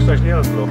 Łukasz, nie odblo.